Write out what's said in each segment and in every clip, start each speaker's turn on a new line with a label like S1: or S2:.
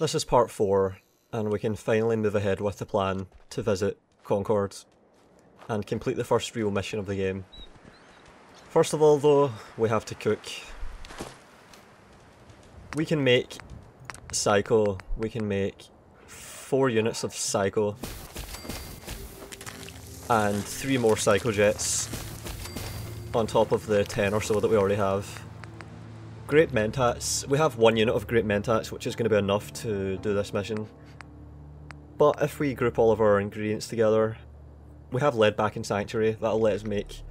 S1: This is part 4, and we can finally move ahead with the plan to visit Concord and complete the first real mission of the game. First of all though, we have to cook. We can make Psycho, we can make 4 units of Psycho and 3 more Psycho Jets on top of the 10 or so that we already have. Great Mentats. We have one unit of Great Mentats, which is going to be enough to do this mission. But if we group all of our ingredients together, we have lead back in Sanctuary, that'll let us make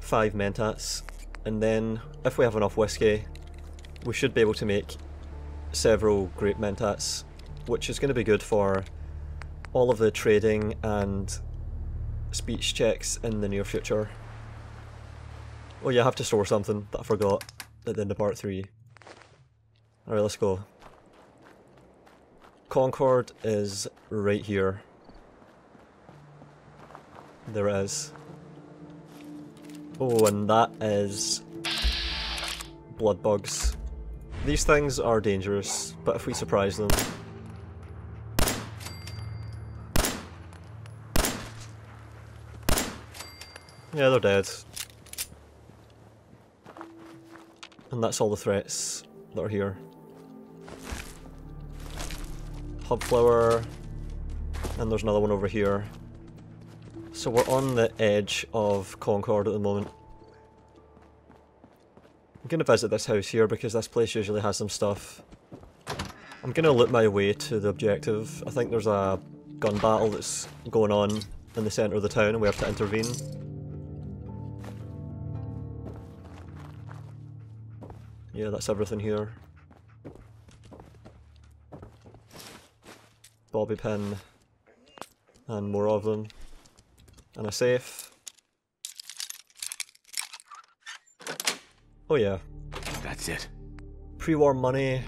S1: 5 Mentats. And then, if we have enough whiskey, we should be able to make several Great Mentats, which is going to be good for all of the trading and speech checks in the near future. Oh yeah, I have to store something that I forgot at the end of part 3. Alright, let's go. Concord is right here. There it is. Oh, and that is blood bugs. These things are dangerous, but if we surprise them... Yeah, they're dead. And that's all the threats that are here. Hub flower, and there's another one over here. So we're on the edge of Concord at the moment. I'm gonna visit this house here because this place usually has some stuff. I'm gonna look my way to the objective. I think there's a gun battle that's going on in the centre of the town and we have to intervene. Yeah, that's everything here. Bobby pin. And more of them. And a safe. Oh yeah.
S2: That's it.
S1: Pre-war money.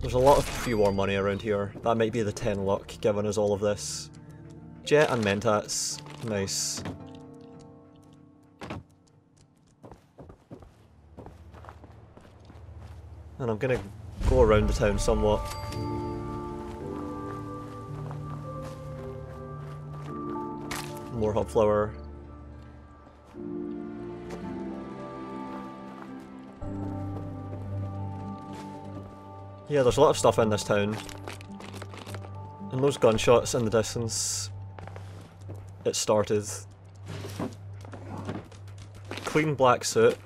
S1: There's a lot of pre-war money around here. That might be the 10 luck giving us all of this. Jet and Mentats. Nice. And I'm gonna go around the town somewhat. More hub flower. Yeah, there's a lot of stuff in this town. And those gunshots in the distance. It started. Clean black suit.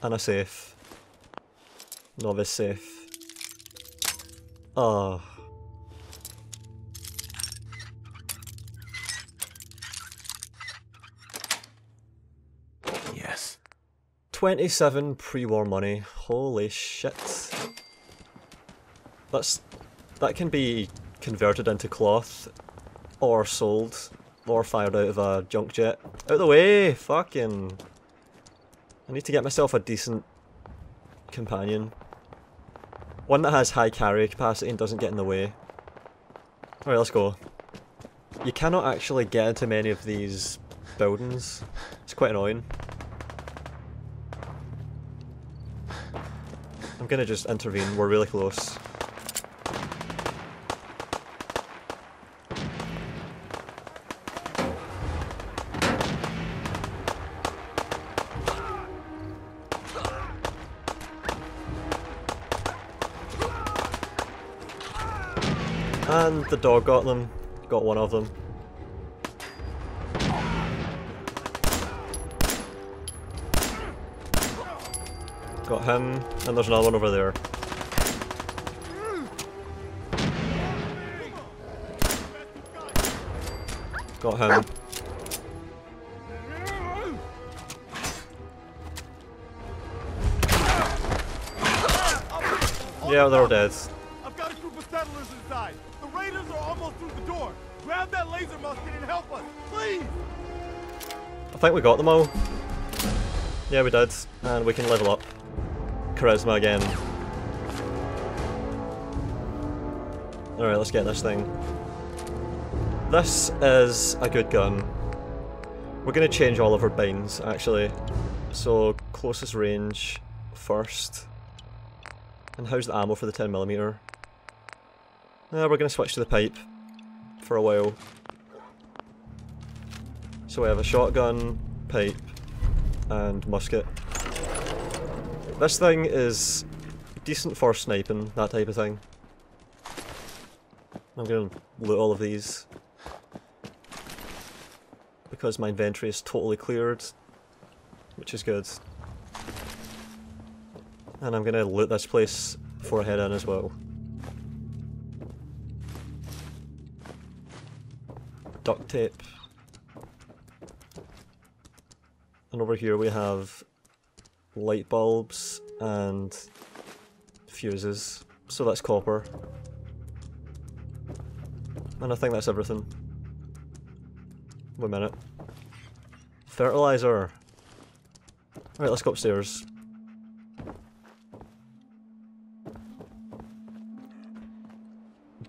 S1: And a safe. Novice safe. Ah.
S2: Yes.
S1: 27 pre-war money. Holy shit. That's that can be converted into cloth or sold or fired out of a junk jet. Out of the way! Fucking I need to get myself a decent companion. One that has high carry capacity and doesn't get in the way. Alright, let's go. You cannot actually get into many of these buildings. It's quite annoying. I'm gonna just intervene, we're really close. And the dog got them. Got one of them. Got him, and there's another one over there. Got him. Yeah, they're all dead. Think we got them all. Yeah, we did. And we can level up. Charisma again. Alright, let's get this thing. This is a good gun. We're going to change all of our binds, actually. So, closest range first. And how's the ammo for the 10mm? Uh, we're going to switch to the pipe for a while. So we have a shotgun, pipe, and musket. This thing is decent for sniping, that type of thing. I'm to loot all of these. Because my inventory is totally cleared, which is good. And I'm going to loot this place before I head in as well. Duct tape. And over here we have light bulbs and fuses. So that's copper. And I think that's everything. Wait a minute. Fertilizer! Alright, let's go upstairs.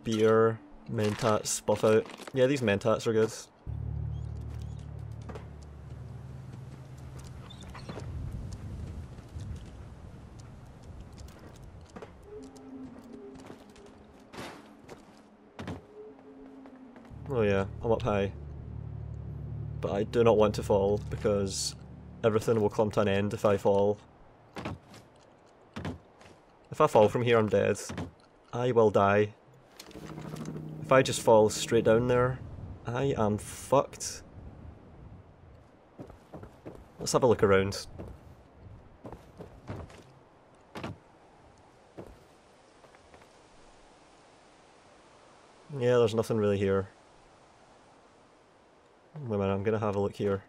S1: Beer, mentats, buff out. Yeah, these mentats are good. Oh yeah, I'm up high. But I do not want to fall, because everything will come to an end if I fall. If I fall from here I'm dead. I will die. If I just fall straight down there, I am fucked. Let's have a look around. Yeah, there's nothing really here. Wait a minute, I'm gonna have a look here.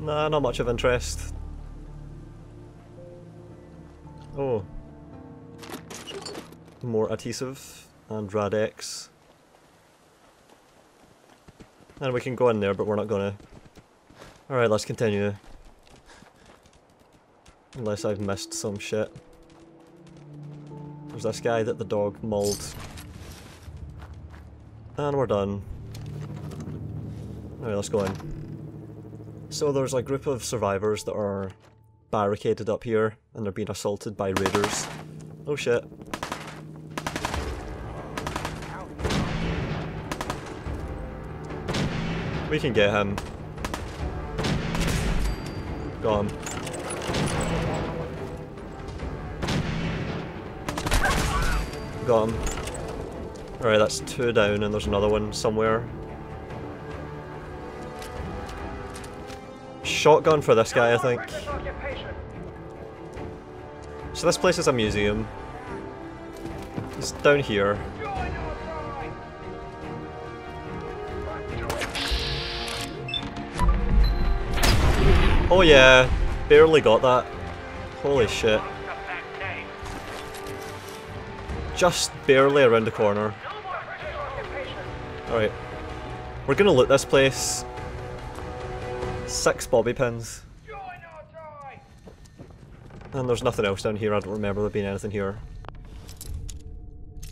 S1: Nah, not much of interest. Oh. More adhesive and Rad-X. And we can go in there, but we're not gonna. Alright, let's continue. Unless I've missed some shit. There's this guy that the dog mauled. And we're done. Alright, let's go in. So there's a group of survivors that are barricaded up here, and they're being assaulted by raiders. Oh shit. We can get him. Gone. him. Alright, that's two down and there's another one somewhere. Shotgun for this guy, I think. So this place is a museum. It's down here. Oh yeah, barely got that. Holy shit. Just barely around the corner. Alright. We're gonna loot this place. Six bobby pins. And there's nothing else down here, I don't remember there being anything here.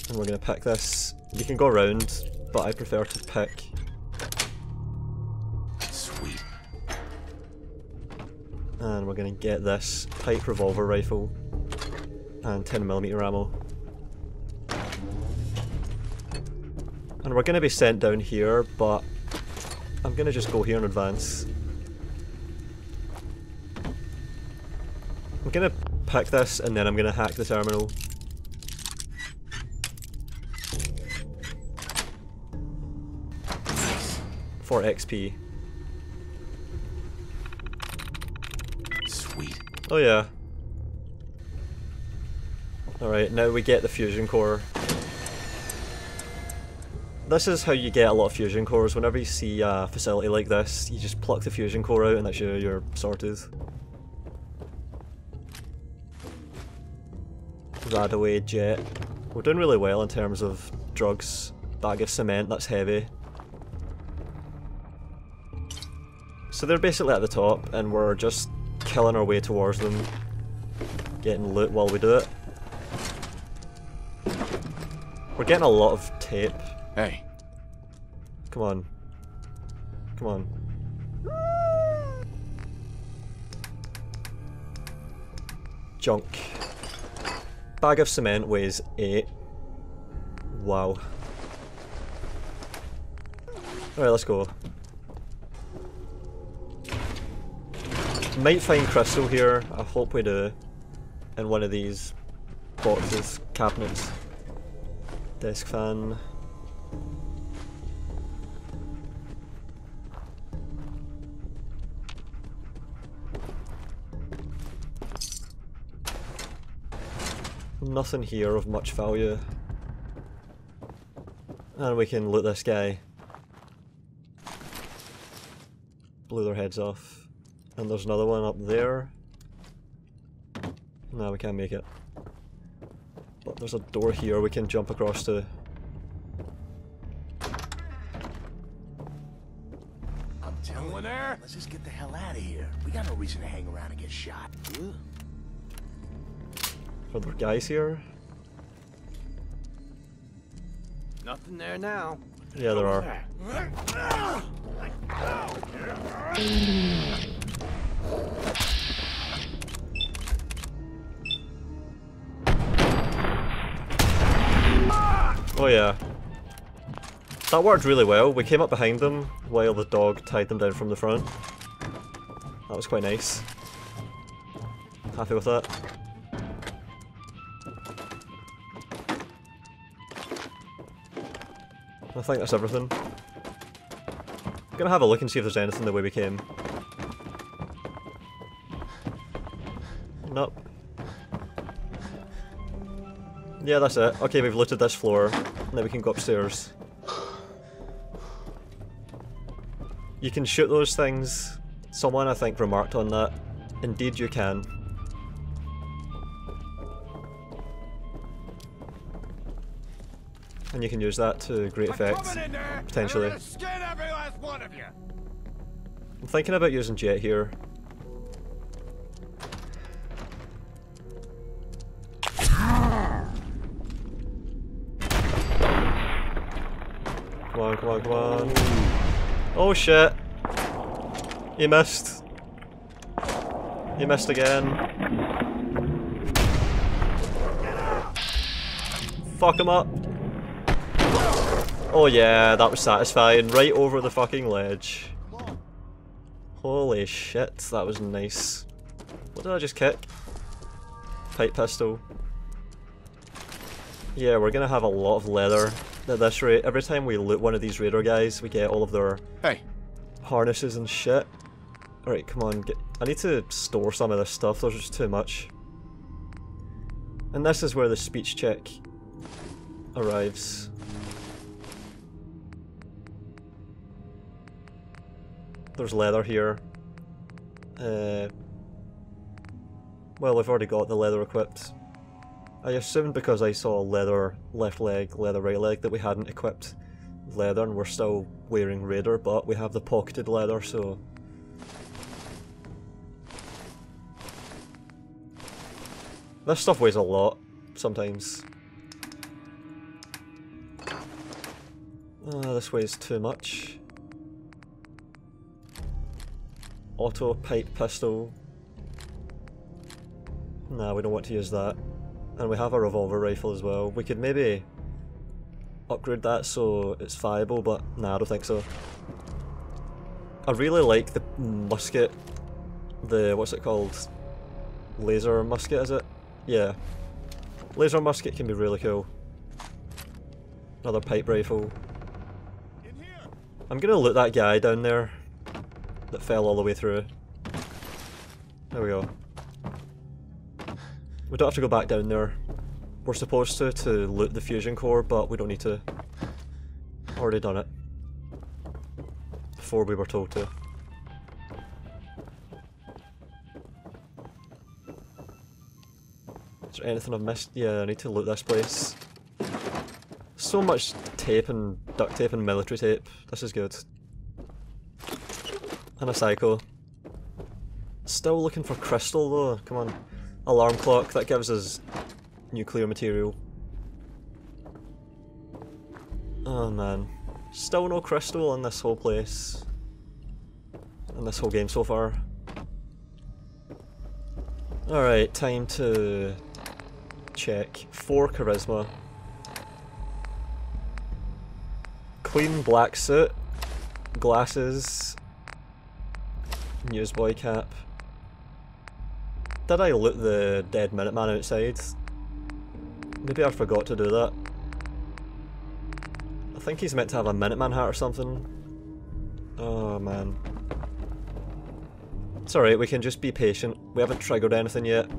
S1: And we're gonna pick this. You can go around, but I prefer to pick And we're gonna get this pipe revolver rifle and 10mm ammo. And we're gonna be sent down here, but I'm gonna just go here in advance. I'm gonna pick this and then I'm gonna hack the terminal. For XP. Oh yeah. Alright, now we get the fusion core. This is how you get a lot of fusion cores. Whenever you see a facility like this, you just pluck the fusion core out and that's you, you're sorted. Radaway jet. We're doing really well in terms of drugs. Bag of cement, that's heavy. So they're basically at the top and we're just killing our way towards them, getting loot while we do it. We're getting a lot of tape.
S2: Hey,
S1: Come on. Come on. Junk. Bag of cement weighs 8. Wow. Alright, let's go. Might find crystal here, I hope we do. In one of these boxes, cabinets. Desk fan. Nothing here of much value. And we can loot this guy. Blew their heads off. And there's another one up there. No, we can't make it. But there's a door here we can jump across to.
S2: I'm telling you,
S3: there?
S2: let's just get the hell out of here. We got no reason to hang around and get shot. Ugh.
S1: Are there guys here?
S4: Nothing there now.
S1: Yeah, there are. Oh yeah. That worked really well. We came up behind them while the dog tied them down from the front. That was quite nice. Happy with that. I think that's everything. I'm Gonna have a look and see if there's anything the way we came. Yeah, that's it. Okay, we've looted this floor. Now we can go upstairs. You can shoot those things. Someone, I think, remarked on that. Indeed you can. And you can use that to great effect.
S3: There.
S1: potentially.
S3: I'm gonna skin every last one of you.
S1: I'm thinking about using jet here. Shit! You missed. You missed again. Fuck him up. Oh yeah, that was satisfying. Right over the fucking ledge. Holy shit, that was nice. What did I just kick? Pipe pistol. Yeah, we're gonna have a lot of leather at this rate. Every time we loot one of these raider guys, we get all of their
S2: Hey,
S1: harnesses and shit. Alright, come on, get I need to store some of this stuff, there's just too much. And this is where the speech check arrives. There's leather here. Uh, well, we've already got the leather equipped. I assumed because I saw leather left leg, leather right leg that we hadn't equipped leather and we're still wearing Raider, but we have the pocketed leather, so... This stuff weighs a lot, sometimes. Uh, this weighs too much. Auto pipe pistol. Nah, we don't want to use that. And we have a revolver rifle as well. We could maybe upgrade that so it's viable, but nah, I don't think so. I really like the musket. The, what's it called? Laser musket, is it? Yeah. Laser musket can be really cool. Another pipe rifle.
S3: In here.
S1: I'm gonna loot that guy down there that fell all the way through. There we go. We don't have to go back down there. We're supposed to to loot the fusion core, but we don't need to. Already done it. Before we were told to. Is there anything I've missed? Yeah, I need to loot this place. So much tape and duct tape and military tape. This is good. And a psycho. Still looking for crystal though, come on. Alarm clock, that gives us nuclear material. Oh man. Still no crystal in this whole place. In this whole game so far. Alright, time to check. Four charisma. Clean black suit. Glasses. Newsboy cap. Did I loot the dead Minuteman outside? Maybe I forgot to do that. I think he's meant to have a Minuteman hat or something. Oh man. It's alright, we can just be patient. We haven't triggered anything yet.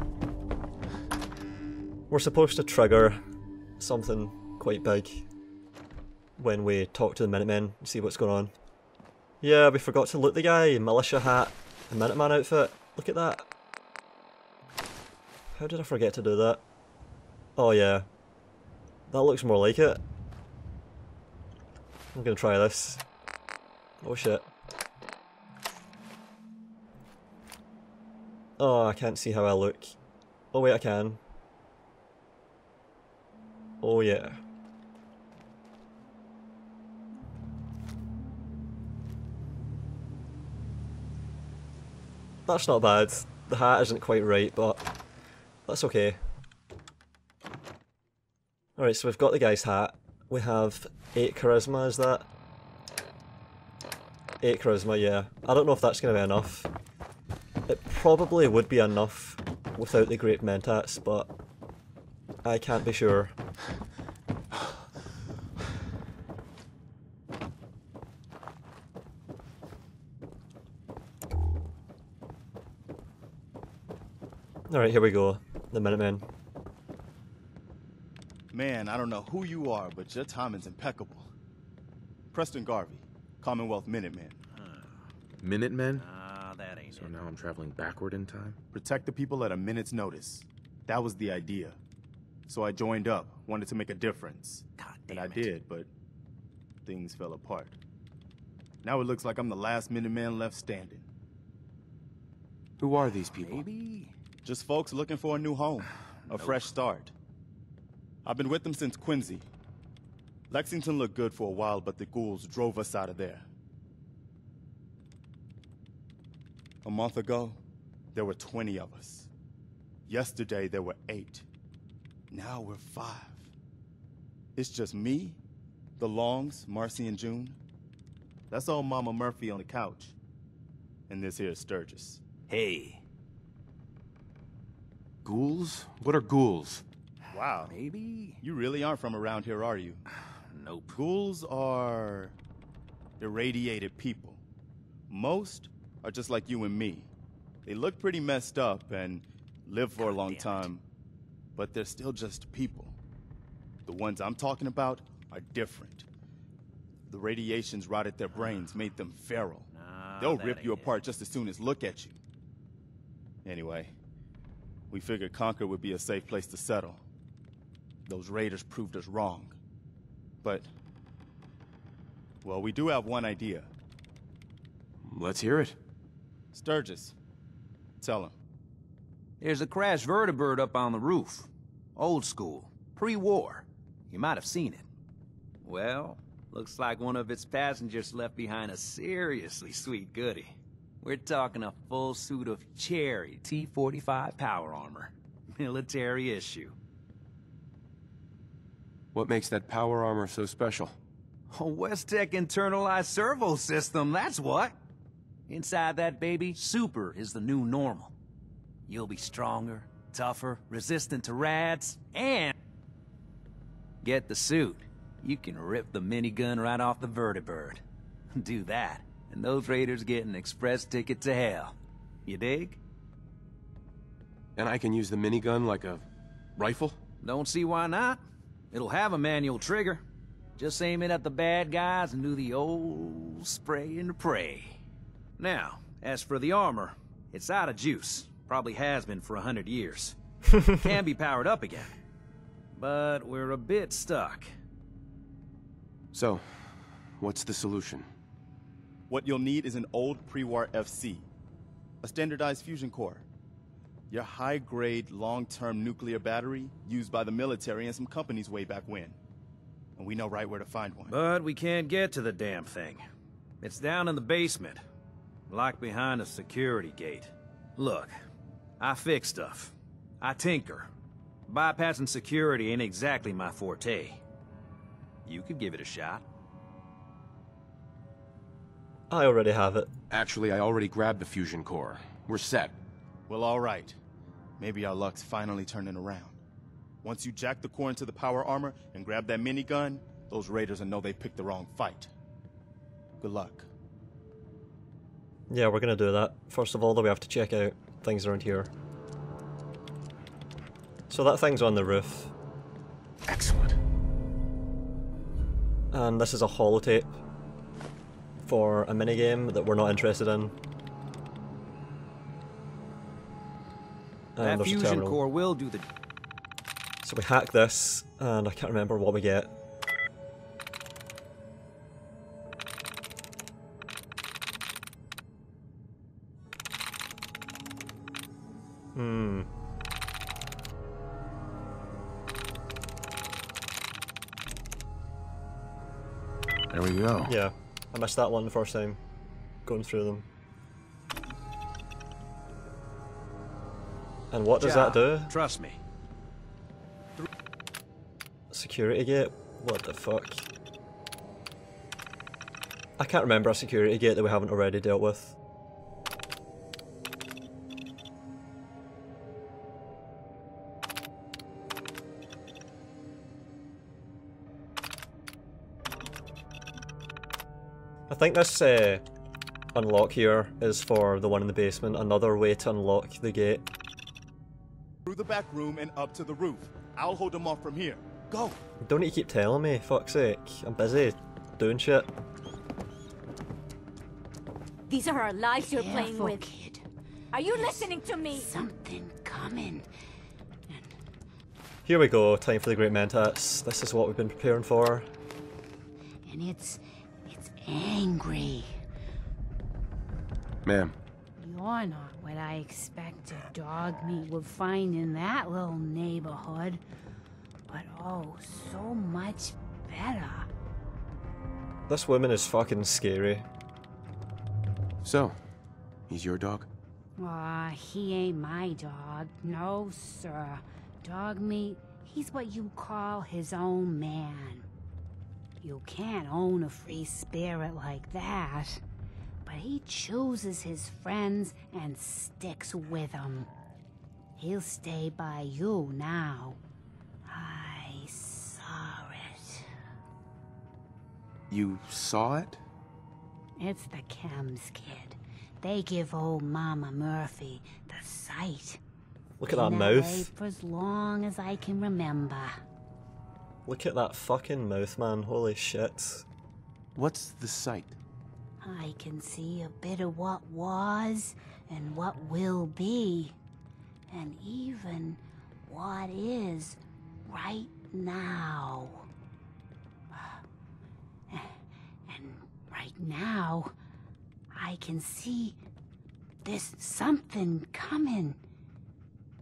S1: We're supposed to trigger something quite big when we talk to the Minutemen and see what's going on. Yeah, we forgot to loot the guy. Militia hat, a Minuteman outfit. Look at that. How did I forget to do that? Oh yeah. That looks more like it. I'm gonna try this. Oh shit. Oh, I can't see how I look. Oh wait, I can. Oh yeah. That's not bad. The hat isn't quite right, but that's okay. Alright, so we've got the guy's hat. We have 8 charisma, is that? 8 charisma, yeah. I don't know if that's going to be enough. It probably would be enough without the Great Mentats, but I can't be sure. Alright, here we go. The Minutemen.
S3: Man, I don't know who you are, but your timing's impeccable. Preston Garvey, Commonwealth Minuteman.
S5: Minutemen?
S4: Ah, that ain't
S5: So now I'm traveling backward in time?
S3: Protect the people at a minute's notice. That was the idea. So I joined up, wanted to make a difference.
S4: God damn and
S3: I
S4: it.
S3: did, but things fell apart. Now it looks like I'm the last Minuteman left standing.
S5: Who are these people?
S4: Maybe.
S3: Just folks looking for a new home, a fresh start. I've been with them since Quincy. Lexington looked good for a while, but the ghouls drove us out of there. A month ago, there were 20 of us. Yesterday, there were eight. Now we're five. It's just me, the Longs, Marcy, and June. That's old Mama Murphy on the couch. And this here is Sturgis.
S4: Hey,
S5: Ghouls? What are ghouls?
S3: Wow.
S4: maybe.
S3: You really aren't from around here, are you?
S4: Nope.
S3: Ghouls are irradiated people. Most are just like you and me. They look pretty messed up and live for a long time, but they're still just people. The ones I'm talking about are different. The radiations rotted their brains, made them feral.
S4: Nah,
S3: They'll rip you
S4: ain't it.
S3: apart just as soon as look at you. Anyway, we figured Concord would be a safe place to settle. Those raiders proved us wrong. But, well, we do have one idea.
S5: Let's hear it.
S3: Sturgis, tell him.
S6: There's a crashed vertibird up on the roof. Old school. Pre-war. You might have seen it. Well, looks like one of its passengers left behind a seriously sweet goodie. We're talking a full suit of cherry T-45 power armor. Military issue.
S5: What makes that power armor so special?
S6: A West-Tek internalized servo system, that's what. Inside that baby, super is the new normal. You'll be stronger, tougher, resistant to rads, and... Get the suit. You can rip the minigun right off the vertibird. Do that, and those raiders get an express ticket to hell. You dig?
S5: And I can use the minigun like a rifle?
S6: Don't see why not. It'll have a manual trigger. Just aim it at the bad guys and do the old spray and pray. Now, as for the armor, it's out of juice. Probably has been for a hundred years. Can be powered up again. But we're a bit stuck.
S5: So, what's the solution?
S3: What you'll need is an old pre-war FC, a standardized fusion core, your high-grade, long-term nuclear battery used by the military and some companies way back when. and we know right where to find one.
S6: But we can't get to the damn thing. It's down in the basement, locked behind a security gate. Look, I fix stuff. I tinker. Bypassing security ain't exactly my forte. You could give it a shot.
S1: I already have it.
S5: Actually, I already grabbed the fusion core. We're set.
S3: Well, all right. Maybe our luck's finally turning around. Once you jack the core into the power armor and grab that minigun, those raiders will know they picked the wrong fight. Good luck.
S1: Yeah, we're gonna do that. First of all, though, we have to check out things around here. So that thing's on the roof,
S5: Excellent.
S1: and this is a holotape for a minigame that we're not interested in. And
S6: that fusion
S1: terminal.
S6: core will do the...
S1: So we hack this, and I can't remember what we get. Hmm.
S2: There we go.
S1: Yeah, I missed that one the first time, going through them. And what does that do?
S6: Trust me.
S1: Security gate? What the fuck? I can't remember a security gate that we haven't already dealt with. Think this uh, unlock here is for the one in the basement, another way to unlock the gate.
S3: Through the back room and up to the roof. I'll hold them off from here. Go!
S1: Don't need to keep telling me, fuck's sake. I'm busy doing shit.
S7: These are our lives you're
S8: Careful,
S7: playing with.
S8: kid.
S7: Are you listening to me?
S8: Something coming.
S1: Here we go, time for the Great Mentats. This is what we've been preparing for.
S8: And it's it's angry.
S5: Ma'am,
S8: You're not what I expected dog meat would find in that little neighborhood. But oh, so much better.
S1: This woman is fucking scary.
S5: so, he's your dog?
S8: Aw, he ain't my dog. No, sir. Dogmeat, he's what you call his own man. You can't own a free spirit like that. But he chooses his friends and sticks with them. He'll stay by you now. I saw it.
S5: You saw it?
S8: It's the chems, kid. They give old Mama Murphy the sight.
S1: Look at that
S8: Been way
S1: mouth.
S8: For as long as I can remember.
S1: Look at that fucking mouth, man. Holy shit.
S5: What's the sight?
S8: I can see a bit of what was and what will be. And even what is right now. And right now, I can see there's something coming.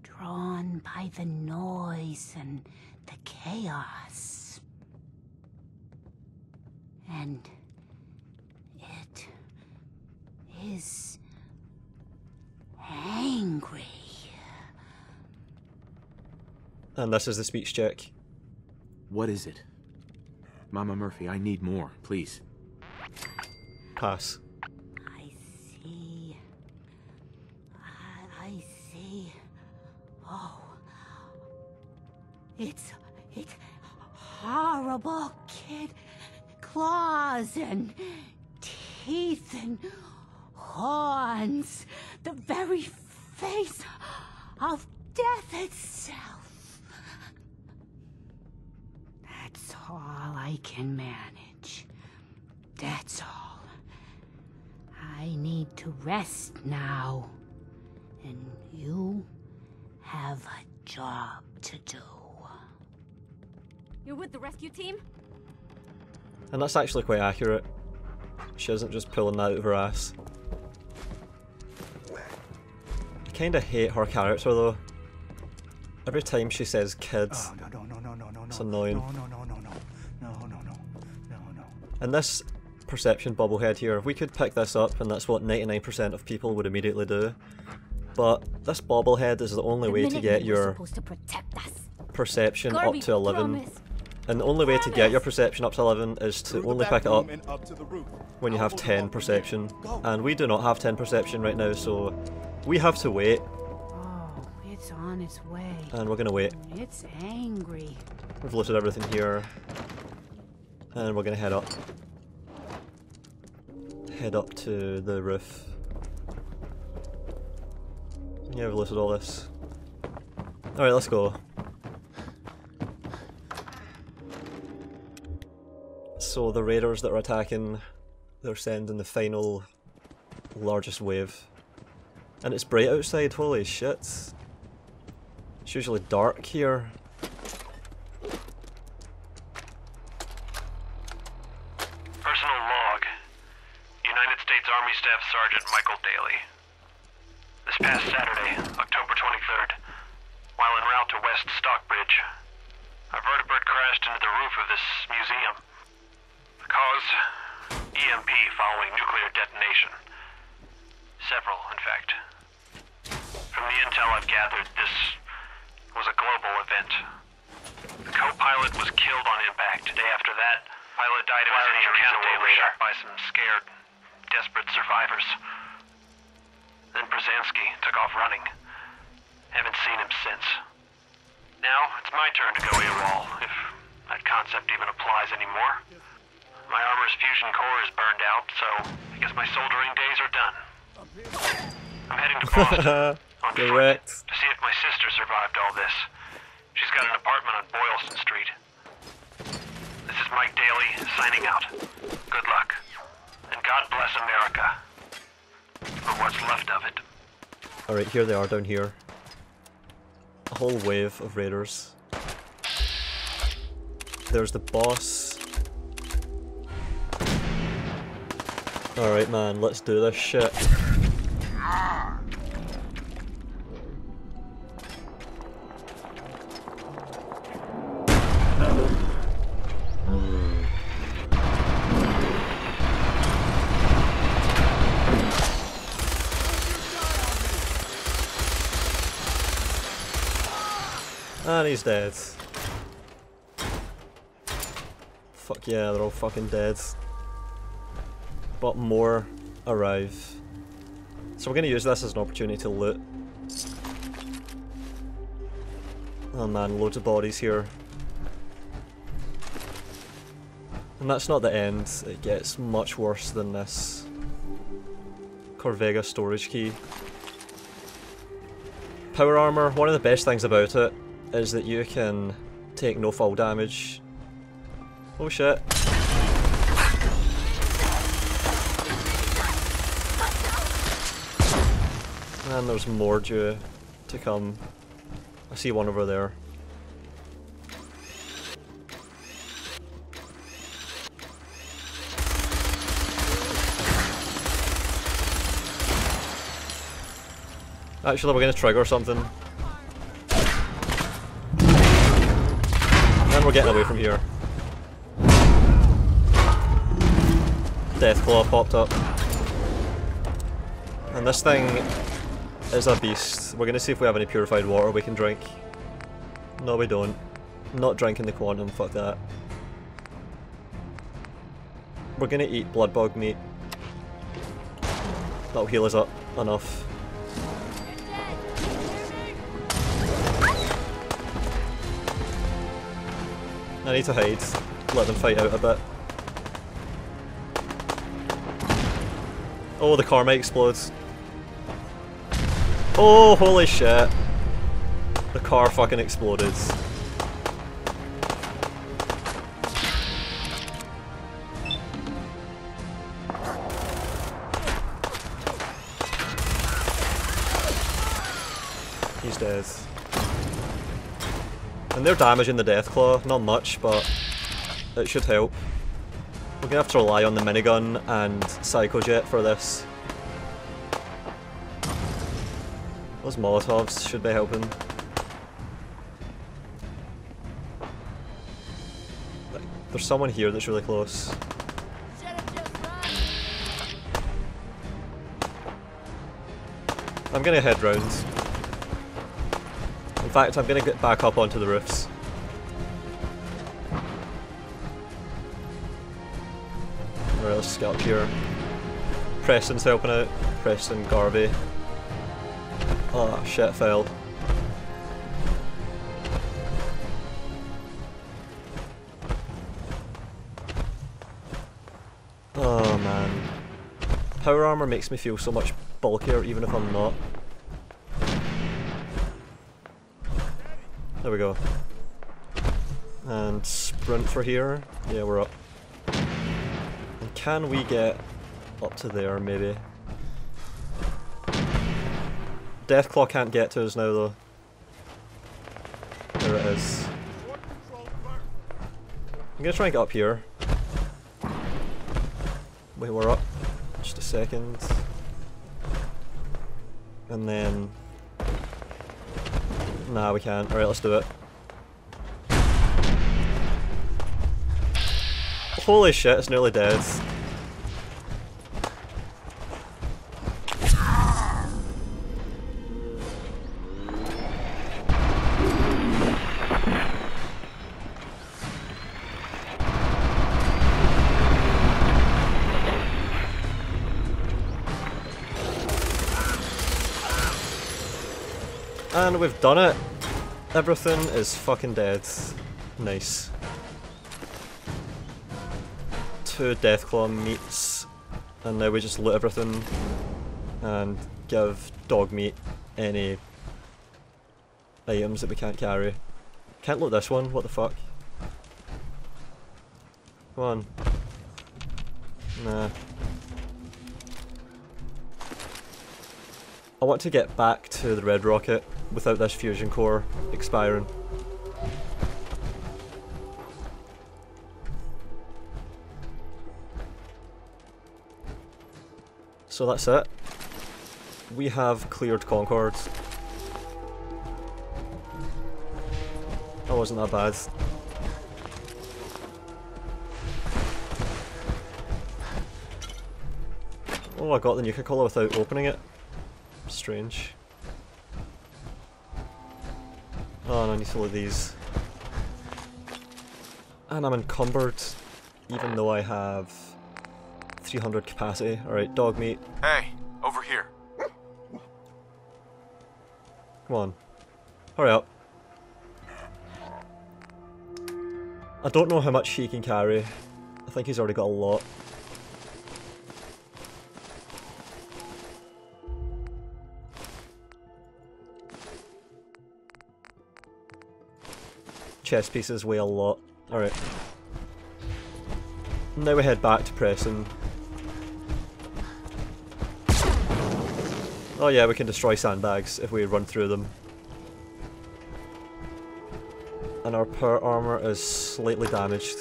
S8: Drawn by the noise and the chaos. And it is angry.
S1: And this is the speech check.
S9: What is it? Mama Murphy, I need more, please.
S1: Pass.
S8: It's. It's horrible, kid. Claws and teeth and horns. The very face of death itself. That's all I can manage. That's all. I need to rest now. And you have a job to do.
S7: You're with the rescue team?
S1: And that's actually quite accurate. She isn't just pulling that out of her ass. I kinda hate her character though. Every time she says kids,
S2: Oh, no, no, no, no, no, no, no.
S1: It's annoying.
S2: No, no, no, no, no. No, no,
S1: And this perception bobblehead here, we could pick this up and that's what 99% of people would immediately do. But this bobblehead is the only
S7: The
S1: way to get your
S7: to
S1: perception
S7: Garvey,
S1: up to 11.
S7: promise.
S1: And the only way to get your perception up to 11 is to only pick it up
S3: room and up to the roof.
S1: when you have 10
S3: them off from
S1: perception. And we do not have 10 perception right now, so we have to wait,
S8: Oh, it's on its way.
S1: and we're gonna wait.
S8: It's angry.
S1: We've looted everything here, and we're gonna head up. Head up to the roof. Yeah, we've looted all this. Alright, let's go. So the raiders that are attacking, they're sending the final largest wave. And it's bright outside, holy shit. It's usually dark here.
S10: Personal log. United States Army Staff Sergeant Michael Daly. This past Saturday, October 23rd, while en route to West Stockbridge, a vertibird crashed into the roof of this museum. The cause? EMP following nuclear detonation. Several, in fact. From the intel I've gathered, this was a global event. The co-pilot was killed on impact. Day after that, pilot died of his injuries and Daly shot by some scared, desperate survivors. Then Brzezinski took off running. Haven't seen him since. Now, it's my turn to go AWOL, if that concept even applies anymore. My armor's fusion core is burned out, so I guess my soldering days are done. I'm heading to Boston on foot
S1: Correct.
S10: to see if my sister survived all this. She's got an apartment on Boylston Street. This is Mike Daly signing out. Good luck. And God bless America. Or what's left of it.
S1: Alright, here they are down here. A whole wave of raiders. There's the boss. Alright man, let's do this shit. He's dead. Fuck yeah, they're all fucking dead. But more arrive. So we're gonna use this as an opportunity to loot. Oh man, loads of bodies here. And that's not the end, it gets much worse than this. Corvega storage key. Power armor, one of the best things about it is that you can take no fall damage. Oh shit. And there's more to come. I see one over there. Actually, we're gonna trigger something. Getting away from here. Deathclaw popped up. And this thing is a beast. We're gonna see if we have any purified water we can drink. No, we don't. Not drinking the quantum, fuck that. We're gonna eat bloodbug meat. That'll heal us up enough. I need to hide. Let them fight out a bit. Oh, the car might explode. Oh, holy shit. The car fucking exploded. They're damaging the Deathclaw, not much, but it should help. We're gonna have to rely on the minigun and Psychojet for this. Those Molotovs should be helping. There's someone here that's really close. I'm gonna head round. In fact, I'm gonna get back up onto the roofs. Alright, let's get up here. Preston's helping out. Preston, Garvey. Oh shit, failed. Oh man. Power armor makes me feel so much bulkier even if I'm not. There we go. And sprint for here. Yeah, we're up. And can we get up to there, maybe? Deathclaw can't get to us now, though. There it is. I'm gonna try and get up here. Wait, we're up. Just a second. And then... Nah, we can't. Alright, let's do it. Holy shit, it's nearly dead. We've done it! Everything is fucking dead. Nice. Two Deathclaw meats, and now we just loot everything and give Dogmeat any items that we can't carry. Can't loot this one, what the fuck? Come on. Nah. I want to get back to the Red Rocket without this fusion core expiring. So that's it. We have cleared Concord. That wasn't that bad. Oh, I got the Nuka-Cola without opening it. Strange. Oh, no, I need to load these. And I'm encumbered, even though I have 300 capacity. Alright, Dogmeat.
S5: Hey, over here.
S1: Come on. Hurry up. I don't know how much he can carry. I think he's already got a lot. Chess pieces weigh a lot. Alright. Now we head back to Preston. Oh yeah, we can destroy sandbags if we run through them. And our power armor is slightly damaged,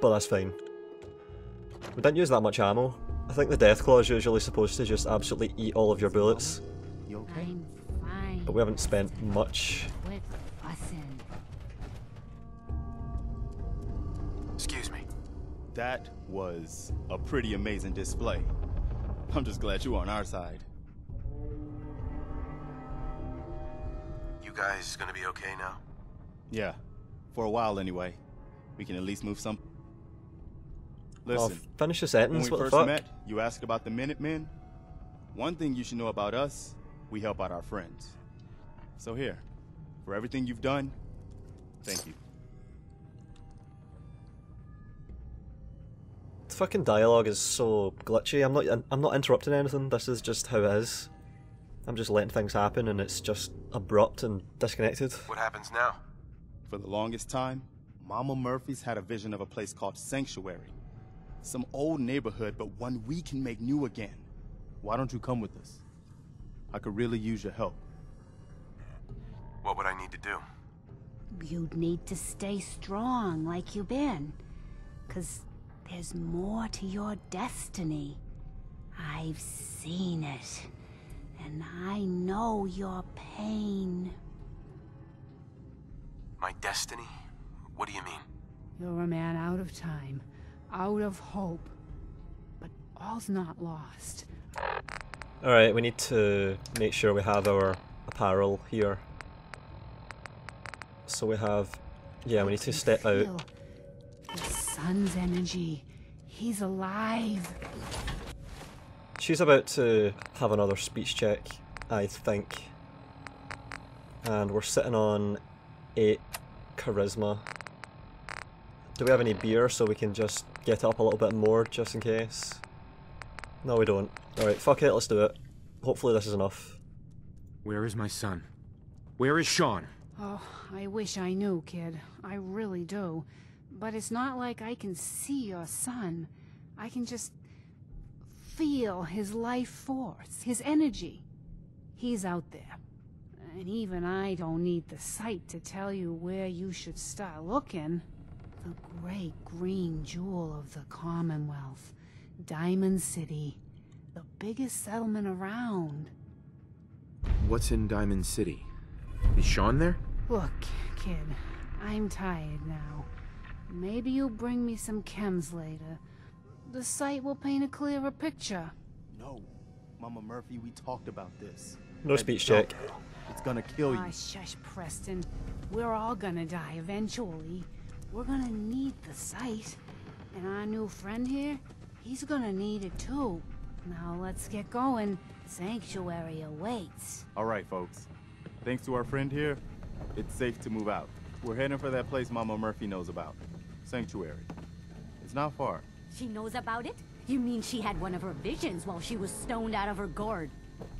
S1: but that's fine. We didn't use that much ammo. I think the Deathclaw is usually supposed to just absolutely eat all of your bullets,
S3: You okay?
S8: I'm fine.
S1: but we haven't spent much.
S3: Was a pretty amazing display. I'm just glad you're on our side.
S5: You guys gonna be okay now?
S3: Yeah, for a while anyway. We can at least move some.
S1: I'll
S3: Listen,
S1: finish the
S3: when we
S1: what
S3: first met, you asked about the Minutemen. One thing you should know about us, we help out our friends. So here, for everything you've done, thank you.
S1: Fucking dialogue is so glitchy. I'm not. I'm not interrupting anything. This is just how it is. I'm just letting things happen, and it's just abrupt and disconnected.
S5: What happens now?
S3: For the longest time, Mama Murphy's had a vision of a place called Sanctuary. Some old neighborhood, but one we can make new again. Why don't you come with us? I could really use your help.
S5: What would I need to do?
S8: You'd need to stay strong like you've been. Cause there's more to your destiny. I've seen it. And I know your pain.
S5: My destiny? What do you mean?
S8: You're a man out of time, out of hope. But all's not lost.
S1: Alright, we need to make sure we have our apparel here. So we have... Yeah, we need to step out.
S8: Feel sun's energy. He's alive.
S1: She's about to have another speech check, I think. And we're sitting on 8 charisma. Do we have any beer so we can just get up a little bit more just in case? No, we don't. Alright, fuck it, let's do it. Hopefully this is enough.
S9: Where is my son? Where is Sean?
S8: Oh, I wish I knew, kid. I really do. But it's not like I can see your son. I can just feel his life force, his energy. He's out there. And even I don't need the sight to tell you where you should start looking. The great green jewel of the Commonwealth. Diamond City. The biggest settlement around.
S9: What's in Diamond City? Is Sean there?
S8: Look, kid, I'm tired now. Maybe you'll bring me some chems later. The sight will paint a clearer picture.
S3: No, Mama Murphy, we talked about this.
S1: No speech check.
S3: It's gonna kill you.
S8: Ah, shush, Preston. We're all gonna die eventually. We're gonna need the sight. And our new friend here, he's gonna need it too. Now let's get going. Sanctuary awaits.
S3: All right, folks. Thanks to our friend here, it's safe to move out. We're heading for that place Mama Murphy knows about. Sanctuary. It's not far.
S7: She knows about it? You mean she had one of her visions while she was stoned out of her gourd?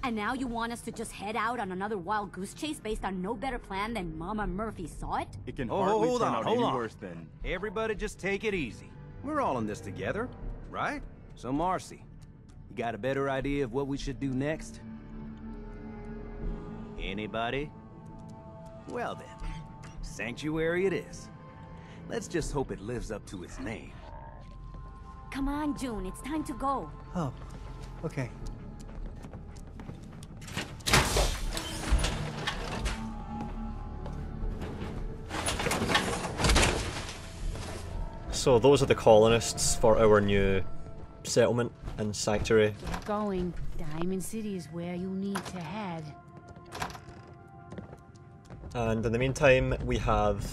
S7: And now you want us to just head out on another wild goose chase based on no better plan than Mama Murphy saw it?
S3: It can
S6: Oh,
S3: hardly
S6: hold
S3: turn
S6: on,
S3: out
S6: hold
S3: any
S6: on.
S3: worse than.
S6: Everybody just take it easy. We're all in this together, right? So Marcy, you got a better idea of what we should do next? Anybody? Well then, Sanctuary it is. Let's just hope it lives up to its name.
S7: Come on, June, it's time to go.
S11: Oh, okay.
S1: So those are the colonists for our new settlement and sanctuary.
S8: Get going. Diamond City is where you need to head.
S1: And in the meantime, we have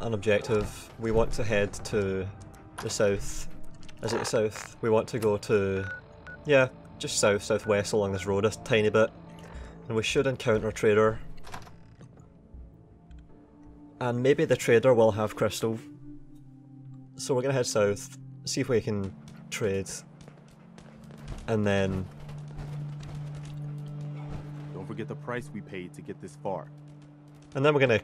S1: an objective. We want to head to the south. Is it the south? We want to go to, yeah, just south, southwest along this road a tiny bit. And we should encounter a trader. And maybe the trader will have crystal. So we're gonna head south, see if we can trade. And then
S3: Don't forget the price we paid to get this far.
S1: and then we're gonna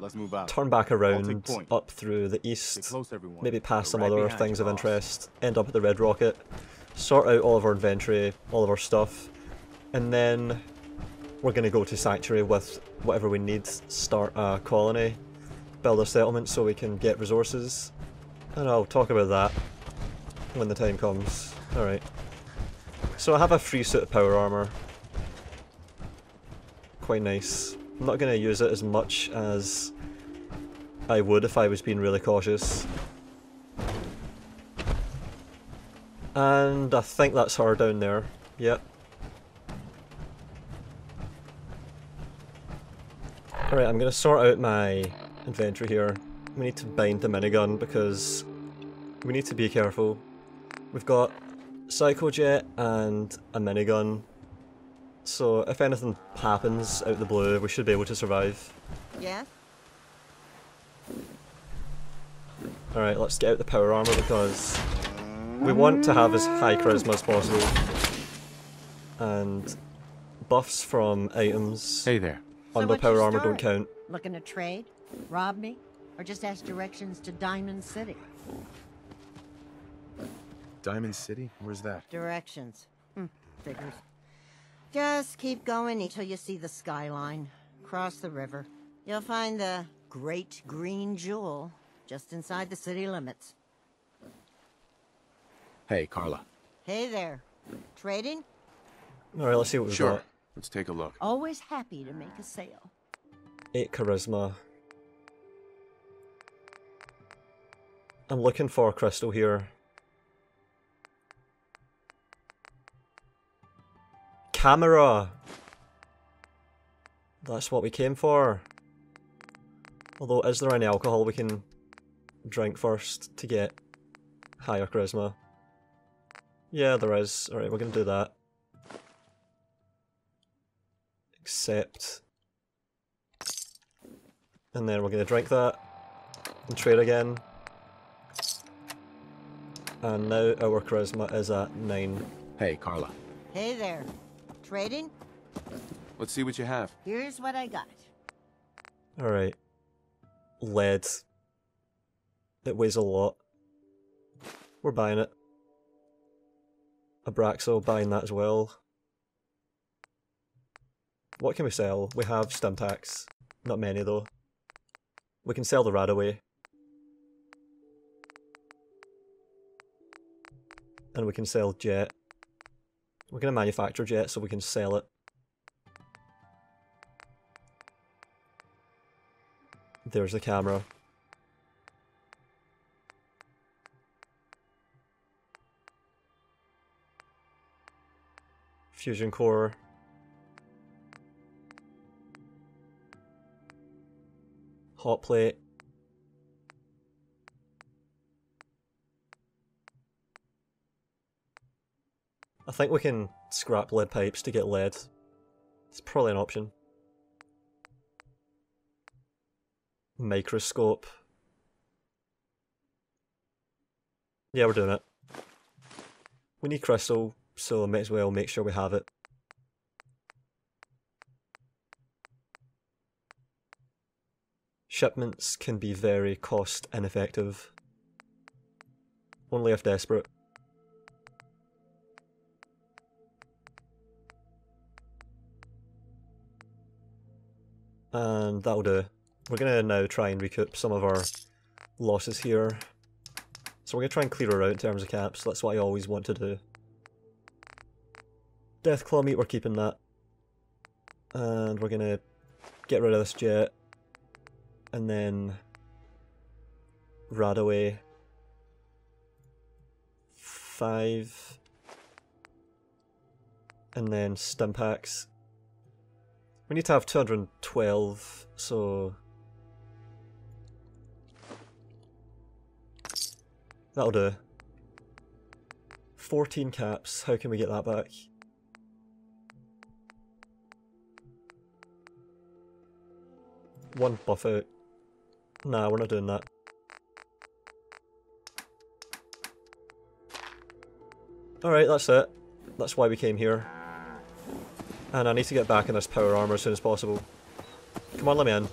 S3: Let's move out.
S1: turn back around up through the east,
S3: close,
S1: maybe past some
S3: right
S1: other things of
S3: boss.
S1: interest, end up at the Red Rocket, sort out all of our inventory, all of our stuff, and then we're going to go to Sanctuary with whatever we need, start a colony, build a settlement so we can get resources, and I'll talk about that when the time comes. Alright. So I have a free suit of power armor. Quite nice. I'm not going to use it as much as I would if I was being really cautious. And I think that's her down there. Yep. Alright, I'm gonna sort out my inventory here. We need to bind the minigun because we need to be careful. We've got Psychojet and a minigun. So if anything happens out the blue, we should be able to survive.
S12: Yeah.
S1: Alright, let's get out the power armor because we want to have as high charisma as possible. And buffs from items
S9: Hey there.
S12: So
S1: under
S12: what's your
S1: power armor don't count.
S12: Looking to trade? Rob me? Or just ask directions to Diamond City?
S9: Diamond City? Where's that?
S12: Directions. Hmm, figures. Just keep going until you see the skyline. Cross the river. You'll find the Great Green Jewel just inside the city limits.
S9: Hey, Carla.
S12: Hey there. Trading?
S1: Alright, let's see what we've
S9: Sure.
S1: got.
S9: Let's take a look.
S12: Always happy to make a sale.
S1: 8 charisma. I'm looking for a crystal here. Camera! That's what we came for. Although, is there any alcohol we can drink first to get higher charisma? Yeah, there is. Alright, we're gonna do that. Accept. And then we're gonna drink that. And trade again. And now our charisma is at 9.
S9: Hey, Carla.
S12: Hey there. Trading?
S5: Let's see what you have.
S12: Here's what I got.
S1: Alright. Lead. It weighs a lot. We're buying it. Abraxo, buying that as well. What can we sell? We have Stimpaks. Not many though. We can sell the Radaway. And we can sell Jet. We're going to manufacture Jet so we can sell it. There's the camera. Fusion core. Hot plate. I think we can scrap lead pipes to get lead. It's probably an option. Microscope. Yeah, we're doing it. We need crystal, so may as well make sure we have it. Shipments can be very cost ineffective. Only if desperate. And that'll do. We're gonna now try and recoup some of our losses here. So we're gonna try and clear her out in terms of caps, that's what I always want to do. Deathclaw meat, we're keeping that. And we're gonna get rid of this jet. And then Radaway. Five. And then Stimpaks. We need to have 212, so... That'll do. 14 caps, how can we get that back? One Buffout. Nah, we're not doing that. Alright, that's it. That's why we came here. And I need to get back in this power armor as soon as possible. Come on, let me in.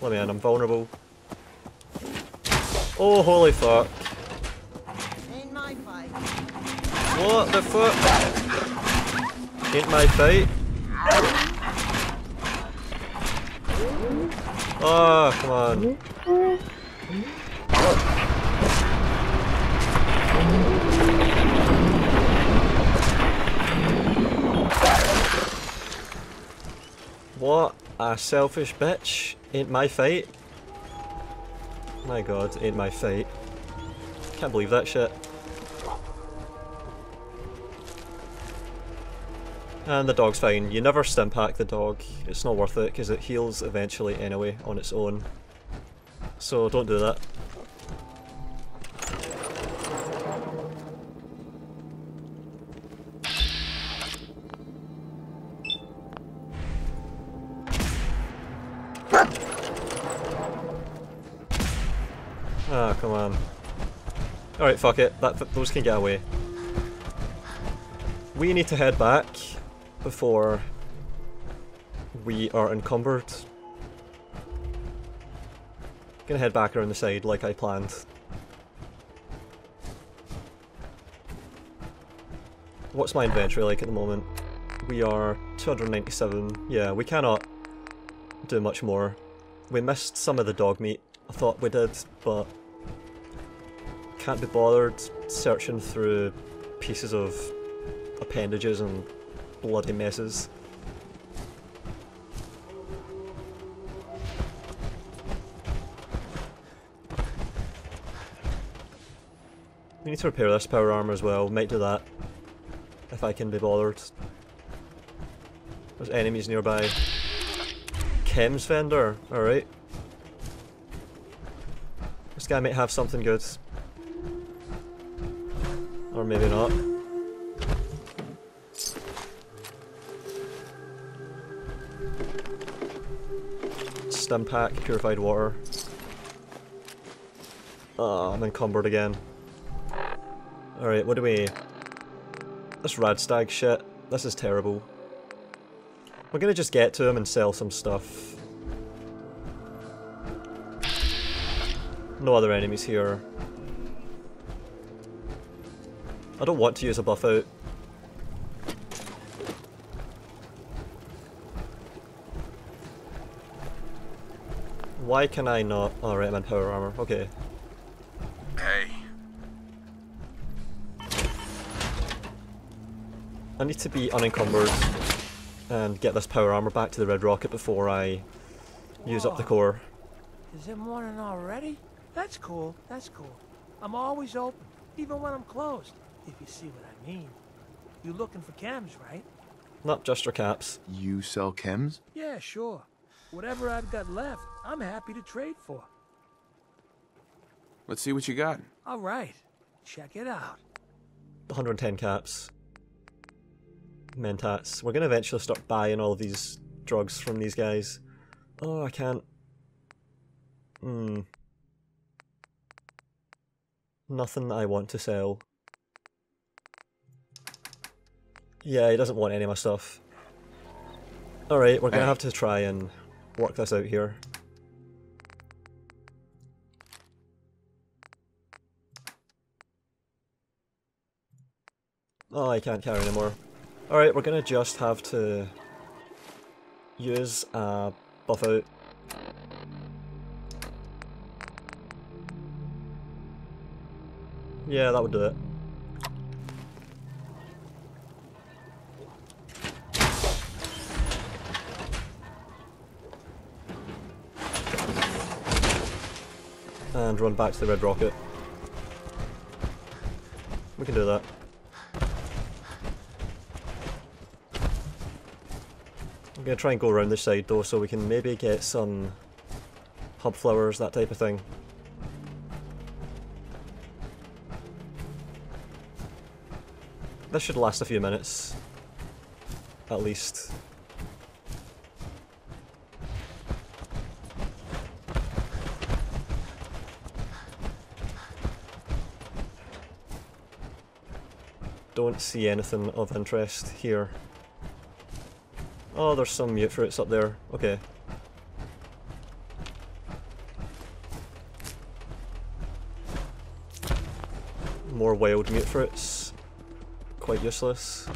S1: Let me in, I'm vulnerable. Oh, holy fuck.
S12: Ain't my fight.
S1: What the fuck? Ain't my fight? Oh, come on. What a selfish bitch. Ain't my fight. My god, ain't my fight. Can't believe that shit. And the dog's fine. You never stimpak the dog. It's not worth it because it heals eventually anyway on its own. So don't do that. Fuck it. That, those can get away. We need to head back before we are encumbered. Gonna head back around the side like I planned. What's my inventory like at the moment? We are 297. Yeah, we cannot do much more. We missed some of the dog meat. I thought we did, but can't be bothered searching through pieces of appendages and bloody messes. We need to repair this power armor as well, might do that. If I can be bothered. There's enemies nearby. Chems vendor, alright. This guy might have something good. Or maybe not. Stimpak, purified water. Ah, oh, I'm encumbered again. Alright, what do we... This Radstag shit, this is terrible. We're gonna just get to him and sell some stuff. No other enemies here. I don't want to use a Buffout. Why can I not? Oh, Alright, I'm in power armor. Okay.
S5: Hey.
S1: I need to be unencumbered and get this power armor back to the Red Rocket before I use up the
S11: oh.
S1: core.
S11: Is it morning already? That's cool. That's cool. I'm always open, even when I'm closed. If you see what I mean. you're looking for chems, right?
S1: Not just your caps.
S9: You sell chems?
S11: Yeah, sure. Whatever I've got left, I'm happy to trade for.
S5: Let's see what you got.
S11: All right. Check it out.
S1: 110 caps. Mentats. We're gonna eventually start buying all of these drugs from these guys. Oh, I can't. Hmm. Nothing that I want to sell. Yeah, he doesn't want any of my stuff. Alright, we're gonna have to try and work this out here. Oh, I can't carry anymore. Alright, we're gonna just have to use a Buffout. Yeah, that would do it. Run back to the red rocket. We can do that. I'm gonna try and go around this side though so we can maybe get some hubflowers, that type of thing. This should last a few minutes. At least. Don't see anything of interest here. Oh, there's some mutfruits up there. Okay. More wild mutfruits. Quite useless.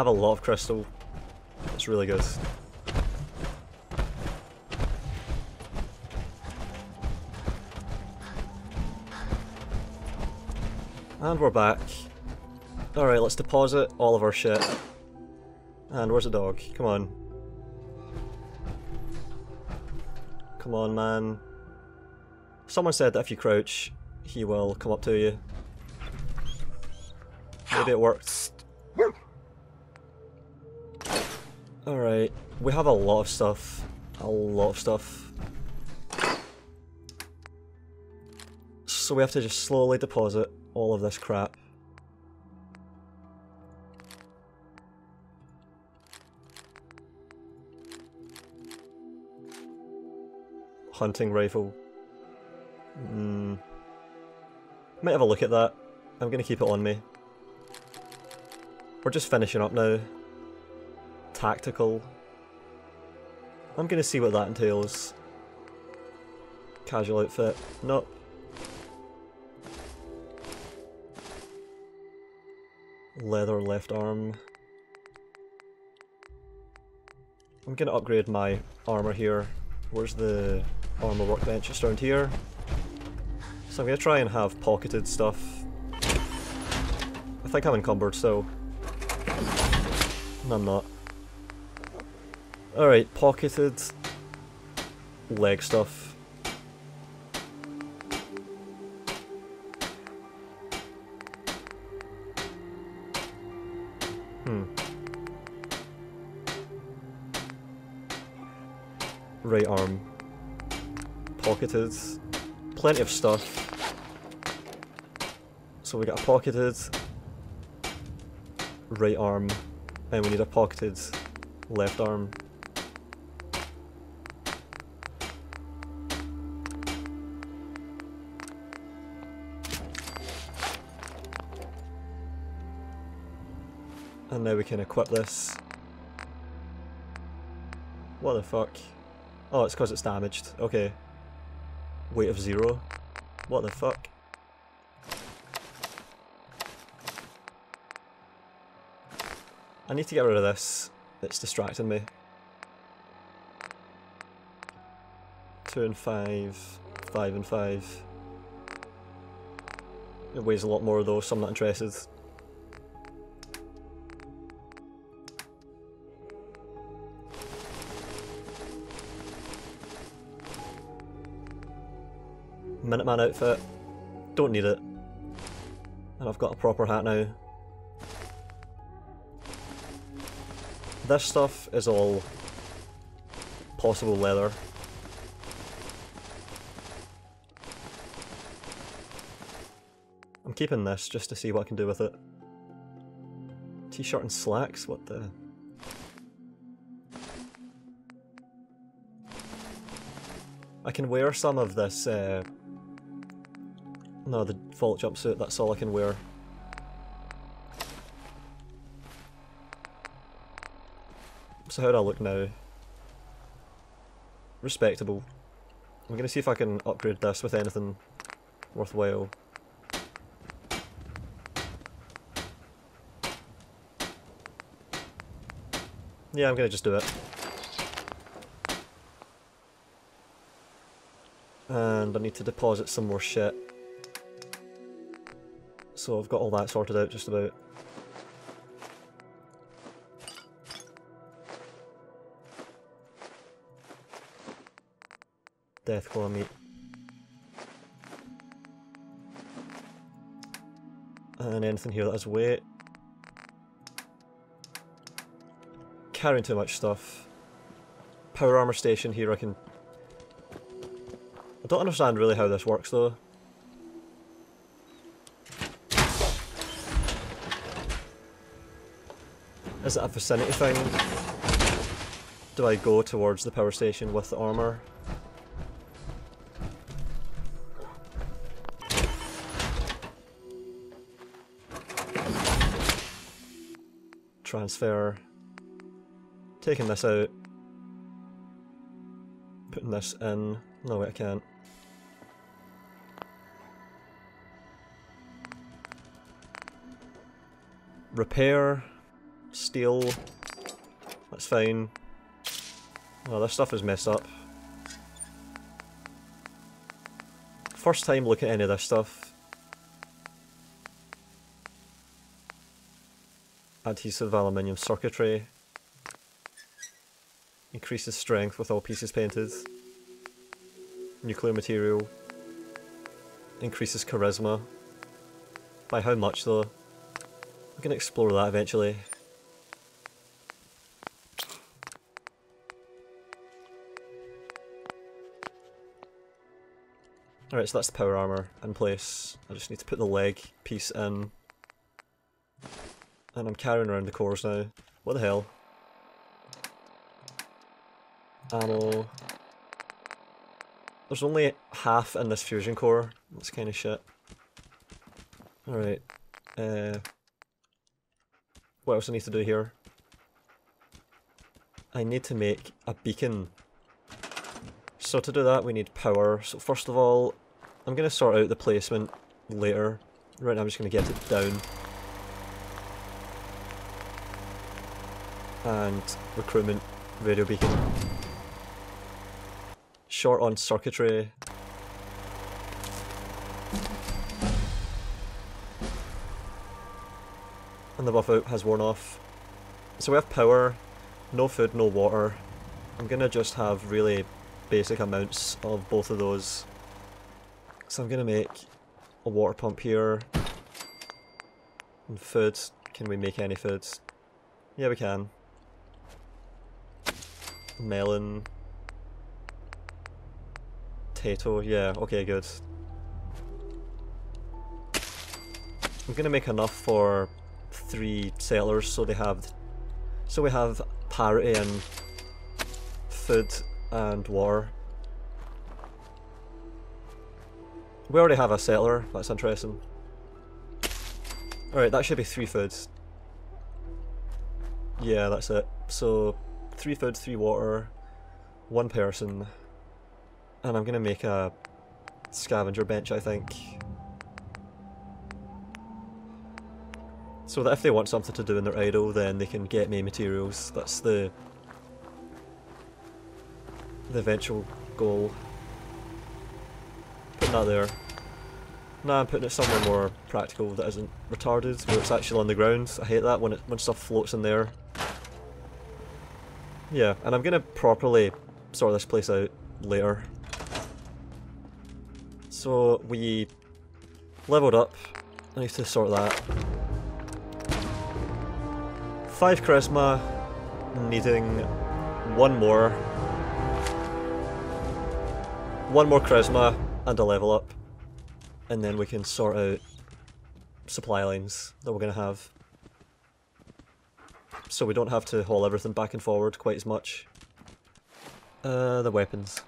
S1: Have a lot of crystal. It's really good. And we're back. Alright, let's deposit all of our shit. And where's the dog? Come on. Come on, man. Someone said that if you crouch, he will come up to you. Maybe it worked. Alright, we have a lot of stuff. A lot of stuff. So we have to just slowly deposit all of this crap. Hunting rifle. Hmm. Might have a look at that. I'm gonna keep it on me. We're just finishing up now. Tactical. I'm gonna see what that entails. Casual outfit. Nope. Leather left arm. I'm gonna upgrade my armor here. Where's the armor workbench? It's around here. So I'm gonna try and have pocketed stuff. I think I'm encumbered so... No, I'm not. Alright, pocketed leg stuff. Hmm. Right arm. Pocketed. Plenty of stuff. So we got a pocketed right arm, and we need a pocketed left arm. Now we can equip this. What the fuck? Oh, it's because it's damaged. Okay. Weight of zero. What the fuck? I need to get rid of this. It's distracting me. Two and five, five and five. It weighs a lot more though, so I'm not interested. Minuteman outfit. Don't need it. And I've got a proper hat now. This stuff is all possible leather. I'm keeping this just to see what I can do with it. T-shirt and slacks? What the... I can wear some of this, uh... No, the vault jumpsuit, that's all I can wear. So how do I look now? Respectable. I'm gonna see if I can upgrade this with anything worthwhile. Yeah, I'm gonna just do it. And I need to deposit some more shit. So I've got all that sorted out just about. Deathclaw meat. And anything here that has weight. Carrying too much stuff. Power armor station here I can... I don't understand really how this works though. Is it a vicinity thing? Do I go towards the power station with the armor? Transfer. Taking this out. Putting this in. No, wait, I can't. Repair. Steel. That's fine. Oh, this stuff is messed up. First time looking at any of this stuff. Adhesive aluminium circuitry. Increases strength with all pieces painted. Nuclear material. Increases charisma. By how much though? I'm gonna explore that eventually. Alright, so that's the power armor in place. I just need to put the leg piece in. And I'm carrying around the cores now. What the hell? Ammo. There's only half in this fusion core. That's kind of shit. Alright. Uh, what else I need to do here? I need to make a beacon. So to do that we need power. So first of all, I'm going to sort out the placement later. Right now I'm just going to get it down. And recruitment radio beacon. Short on circuitry. and the Buffout has worn off. So we have power, no food, no water. I'm gonna just have really basic amounts of both of those. So I'm gonna make a water pump here. And food. Can we make any food? Yeah, we can. Melon. Potato, yeah, okay, good. I'm gonna make enough for three settlers so they have so we have parity and food and war. We already have a settler, that's interesting. Alright, that should be three foods. Yeah, that's it. So, three food, three water, one person. And I'm gonna make a scavenger bench, I think. So that if they want something to do in their idle, then they can get me materials. That's the the eventual goal. Putting that there. Now I'm putting it somewhere more practical that isn't retarded, where it's actually on the ground. I hate that when it when stuff floats in there. Yeah, and I'm gonna properly sort this place out later. So we leveled up. I need to sort that. 5 charisma, needing one more. One more charisma and a level up. And then we can sort out supply lines that we're going to have. So we don't have to haul everything back and forward quite as much. Uh, the weapons.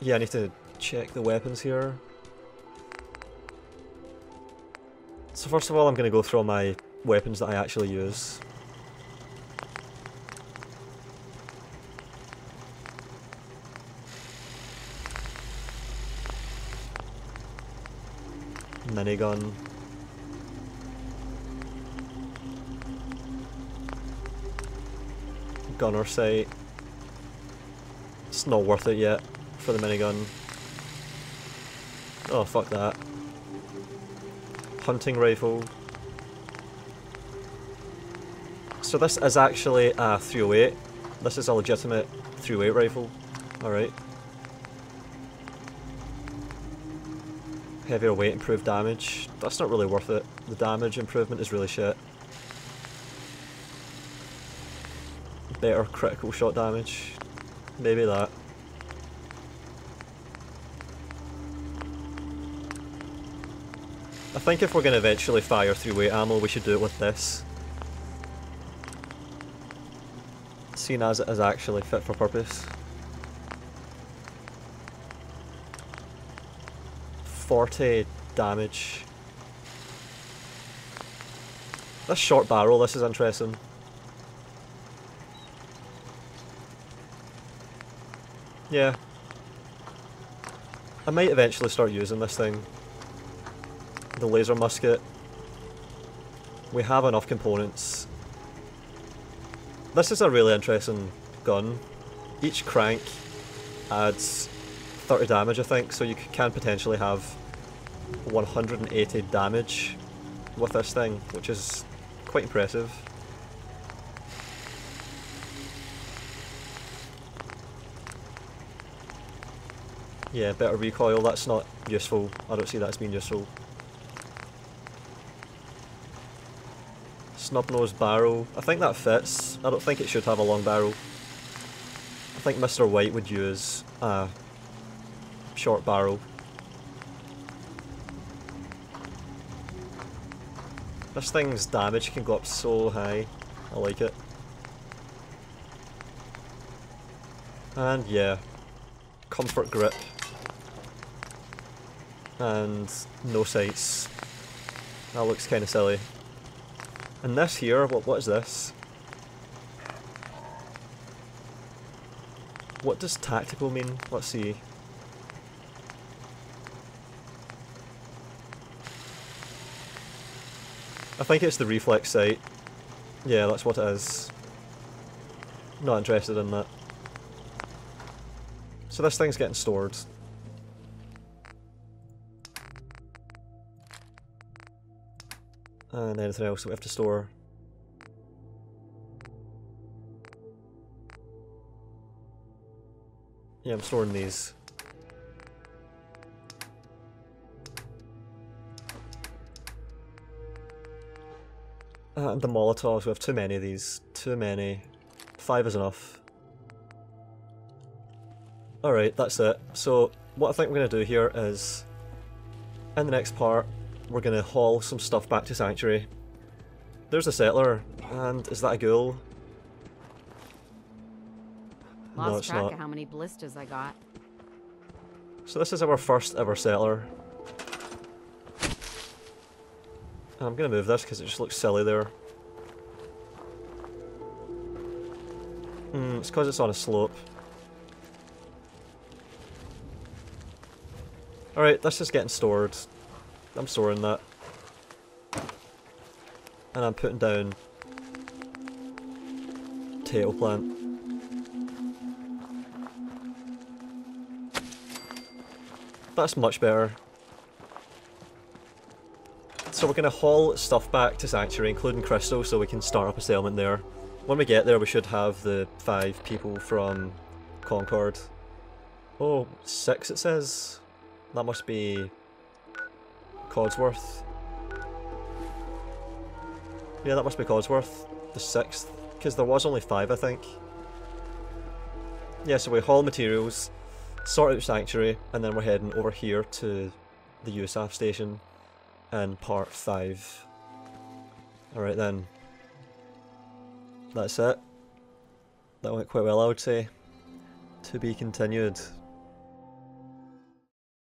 S1: Yeah, I need to check the weapons here. So first of all I'm going to go through all my weapons that I actually use. Minigun. Gunner sight. It's not worth it yet for the minigun. Oh, fuck that. Hunting rifle. So this is actually a 308. This is a legitimate 308 rifle. Alright. Heavier weight, improved damage. That's not really worth it. The damage improvement is really shit. Better critical shot damage. Maybe that. I think if we're going to eventually fire 308 ammo, we should do it with this. Seeing as it is actually fit for purpose. 40 damage. This short barrel, this is interesting. Yeah. I might eventually start using this thing. The laser musket. We have enough components. This is a really interesting gun. Each crank adds 30 damage I think, so you can potentially have 180 damage with this thing, which is quite impressive. Yeah, better recoil, that's not useful. I don't see that as being useful. Snub-nosed barrel. I think that fits. I don't think it should have a long barrel. I think Mr. White would use a short barrel. This thing's damage can go up so high. I like it. And yeah, comfort grip. And no sights. That looks kind of silly. And this here, what what is this? What does tactical mean? Let's see. I think it's the reflex sight. Yeah, that's what it is. Not interested in that. So this thing's getting stored. And anything else that we have to store. Yeah, I'm storing these. And the Molotovs, we have too many of these. Too many. Five is enough. Alright, that's it. So, what I think we're going to do here is, in the next part, we're going to haul some stuff back to Sanctuary. There's a settler, and is that a ghoul?
S13: Lost
S1: no,
S13: track
S1: not.
S13: of how many blisters I got.
S1: So this is our first ever settler. And I'm gonna move this because it just looks silly there. Hmm, it's because it's on a slope. Alright, this is getting stored. I'm storing that. And I'm putting down potato plant. That's much better. So we're going to haul stuff back to Sanctuary, including Crystal, so we can start up a settlement there. When we get there, we should have the five people from Concord. Oh, six it says? That must be Codsworth. Yeah, that must be Codsworth. The sixth. Because there was only five, I think. Yeah, so we haul materials, sort out Sanctuary, and then we're heading over here to the USAF station in part 5. Alright then. That's it. That went quite well, I would say. To be continued.